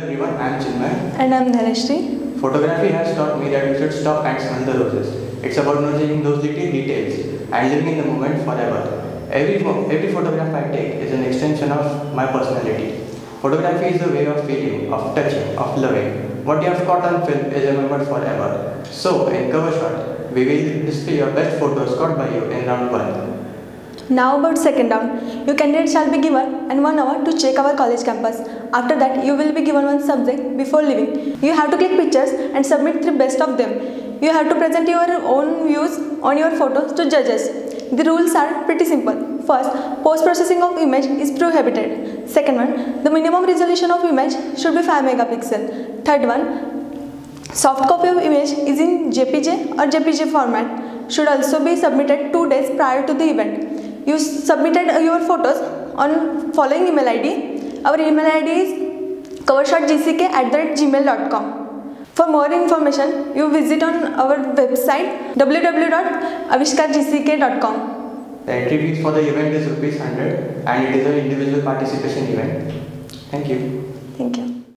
everyone, I am Chinmay. And I'm Dhanashri. Photography has taught me that we should stop and smell the roses. It's about noticing those little details and living in the moment forever. Every, every photograph I take is an extension of my personality. Photography is a way of feeling, of touching, of loving. What you have caught on film is remembered forever. So, in cover shot, we will display your best photos caught by you in round one. Now about second round. Your candidate shall be given and one hour to check our college campus. After that, you will be given one subject before leaving. You have to click pictures and submit the best of them. You have to present your own views on your photos to judges. The rules are pretty simple. First, post-processing of image is prohibited. Second one, the minimum resolution of image should be 5 megapixel. Third one, soft copy of image is in JPG or JPG format. Should also be submitted 2 days prior to the event. You submitted your photos on following email ID. Our email ID is covershotgcek at gmail.com. For more information, you visit on our website www.avishkargck.com. The entry for the event is rupees 100 and it is an individual participation event. Thank you.